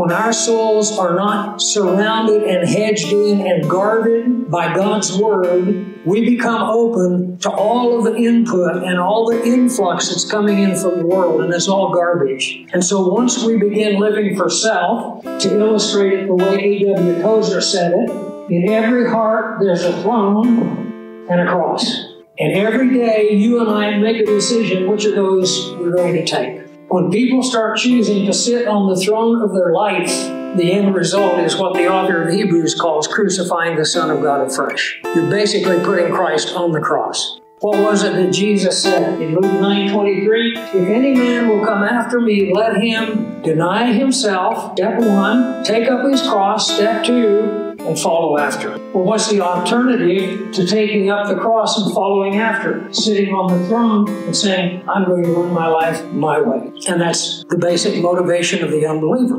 When our souls are not surrounded and hedged in and guarded by God's Word, we become open to all of the input and all the influx that's coming in from the world, and it's all garbage. And so once we begin living for self, to illustrate it the way A.W. Tozer said it, in every heart there's a throne and a cross. And every day you and I make a decision which of those we're going to take. When people start choosing to sit on the throne of their life, the end result is what the author of Hebrews calls crucifying the Son of God afresh. You're basically putting Christ on the cross. What was it that Jesus said in Luke 9 23? If any man will come after me, let him deny himself, step one, take up his cross, step two, and follow after. Well, what's the alternative to taking up the cross and following after? Sitting on the throne and saying, I'm going to run my life my way. And that's the basic motivation of the unbeliever.